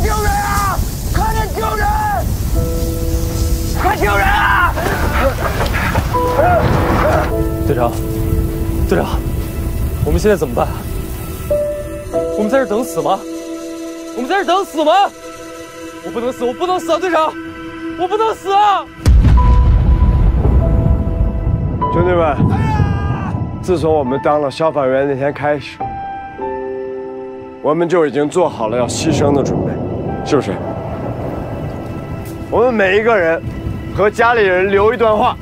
救人啊！快点救人！快救人啊！队长，队长，我们现在怎么办？我们在这等死吗？我们在这等死吗？我不能死，我不能死啊！队长，我不能死啊！兄弟们，自从我们当了消防员那天开始，我们就已经做好了要牺牲的准备，是不是？我们每一个人和家里人留一段话，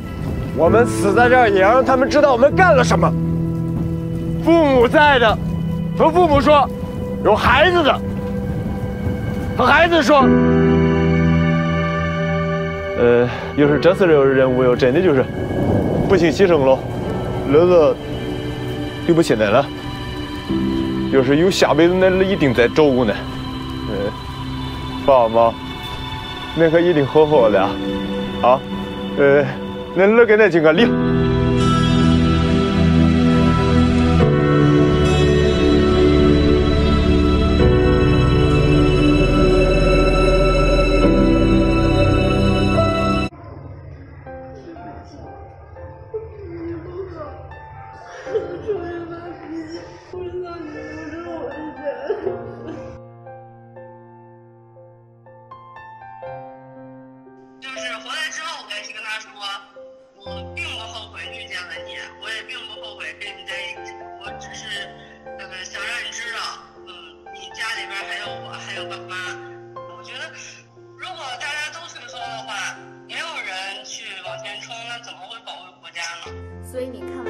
我们死在这儿也要让他们知道我们干了什么。父母在的，和父母说；有孩子的，和孩子说。呃，要是这次这个任务要真的就是不幸牺牲了，那个对不起恁了。要是有下辈子，恁儿一定再照顾恁。嗯，爸妈，恁可一定好好的啊！啊，呃，恁儿给恁敬个礼。去跟他说，我并不后悔遇见了你，我也并不后悔跟你在一起，我只是，呃，想让你知道，嗯，你家里边还有我，还有爸妈。我觉得，如果大家都退缩的话，没有人去往前冲，那怎么会保卫国家呢？所以你看。